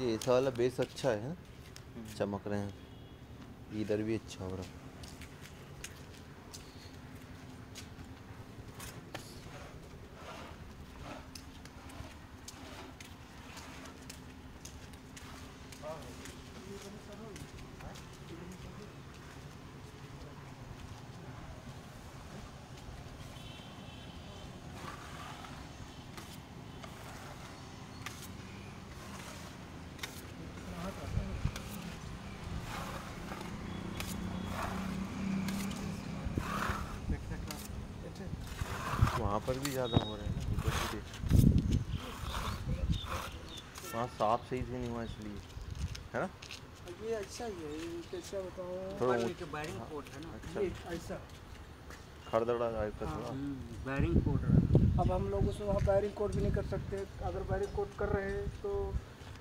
ये ऐसा वाला बेस अच्छा है हाँ? चमक रहे हैं इधर भी अच्छा हो रहा है वहाँ पर भी ज़्यादा हो रहे हैं ना उधर भी। देख वहाँ साफ़ सही से नहीं हुआ इसलिए है ना? ये अच्छा ही है ये कैसा ऊपर ऊँच- नीचे बैरिंग पोर्ट है ना। अच्छा। ये ऐसा खड़दड़ा टाइप का थोड़ा। हम्म, बैरिंग पोर्ट अब हम लोग उसमें वहाँ बैरिंग कोड भी नहीं कर सकते। अगर बैरिंग कोड कर रहे हैं तो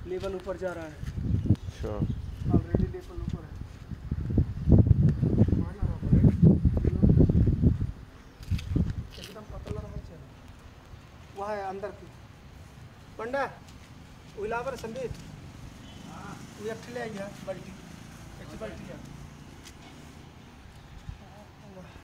लेवल ऊपर जा रहा है। अच्छा। ऑलरेडी लेवल ऊपर है हाँ ना, वहाँ पर है। एकदम पतला रहा चाहिए वहाँ है अंदर की। पंडा उलावर संदीप। एक ले आई है बाल्टी। बाल्टी है।